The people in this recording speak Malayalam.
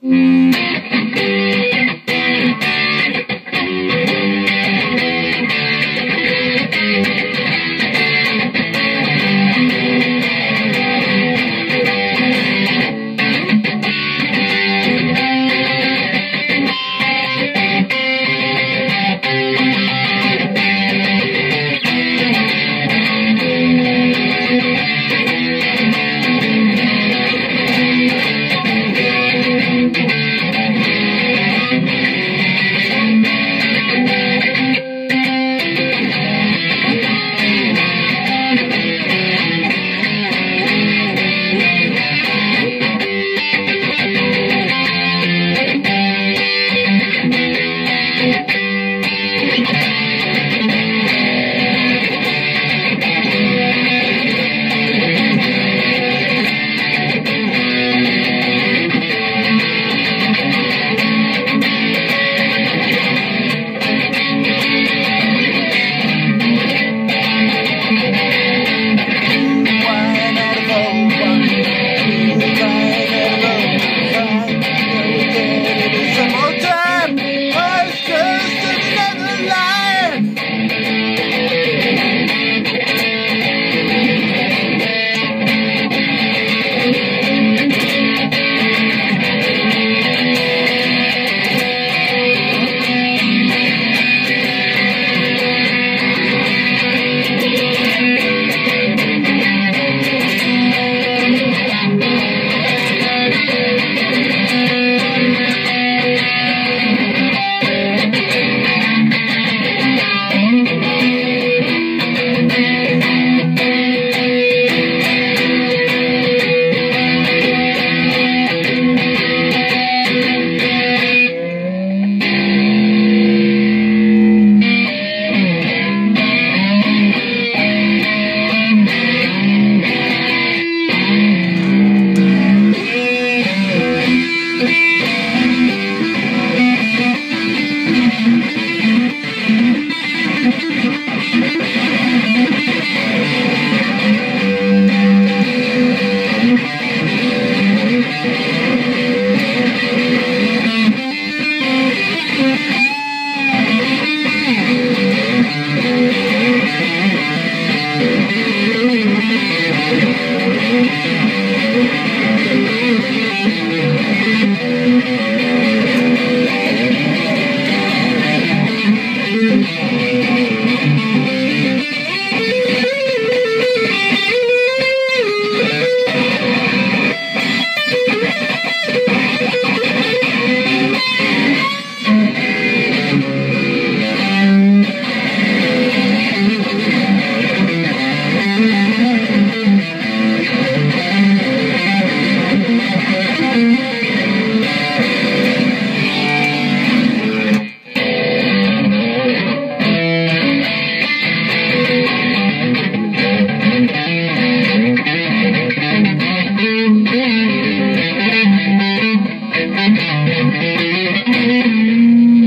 Mm-hmm. Mm-hmm.